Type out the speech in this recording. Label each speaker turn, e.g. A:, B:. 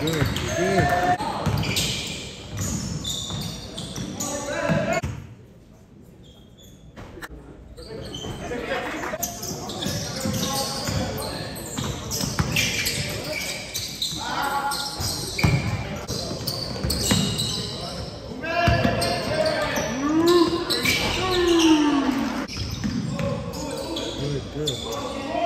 A: Good, good. good, good.